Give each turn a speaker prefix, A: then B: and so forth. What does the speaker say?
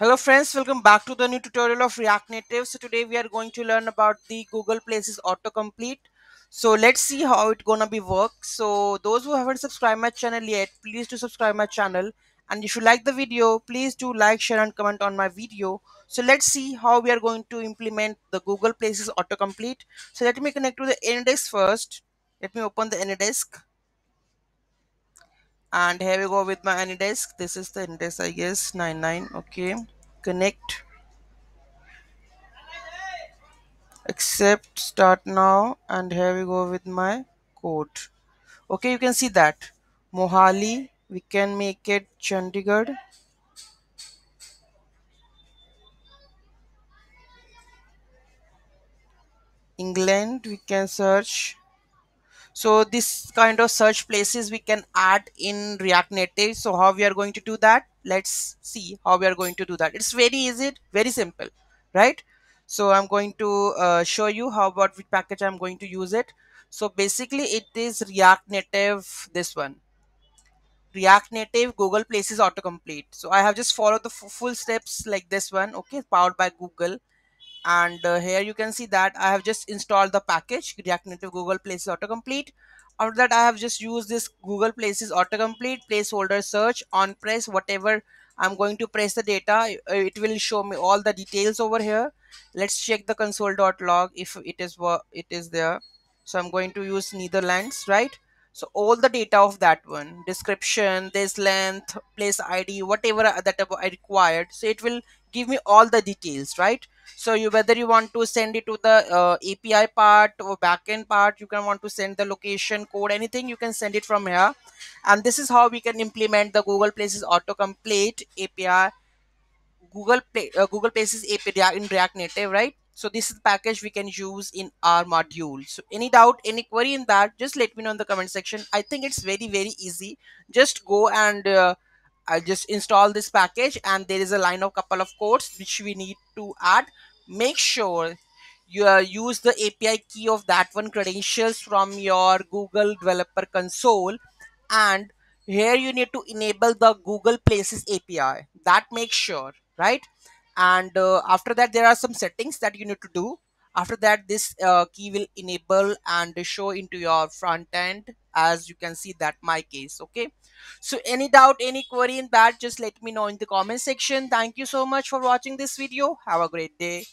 A: Hello friends, welcome back to the new tutorial of React Native. So today we are going to learn about the Google Places autocomplete. So let's see how it gonna be work. So those who haven't subscribed my channel yet, please do subscribe my channel. And if you like the video, please do like, share and comment on my video. So let's see how we are going to implement the Google Places autocomplete. So let me connect to the AnyDesk first. Let me open the AnyDesk and here we go with my AnyDesk. This is the index I guess, 99. Okay, connect, accept, start now, and here we go with my code. Okay, you can see that Mohali. We can make it Chandigarh. England. We can search so this kind of search places we can add in react native. So how we are going to do that? Let's see how we are going to do that. It's very easy very simple right? So i'm going to uh, show you how about which package i'm going to use it. So basically it is react native this one. React native google places autocomplete. So i have just followed the full steps like this one okay powered by google and uh, here you can see that I have just installed the package React Native Google Places Autocomplete. After that, I have just used this Google Places Autocomplete placeholder search on press whatever I'm going to press the data. uh, It will show me all the details over here. Let's check the console.log if it is it is there. So I'm going to use Netherlands, right? So all the data of that one, description, this length, place ID, whatever that I required. So it will give me all the details, right? So you whether you want to send it to the uh, api part or backend part you can want to send the location code anything you can send it from here. And this is how we can implement the google places autocomplete api google play uh, google places api in react native right? So this is the package we can use in our module. So any doubt any query in that just let me know in the comment section. I think it's very very easy. Just go and uh, I'll just install this package and there is a line of couple of codes which we need to add. Make sure you uh, use the API key of that one credentials from your Google developer console and here you need to enable the Google Places API that makes sure right? And uh, after that there are some settings that you need to do. After that this uh, key will enable and show into your front end as you can see that my case okay? So any doubt any query in that just let me know in the comment section. Thank you so much for watching this video. Have a great day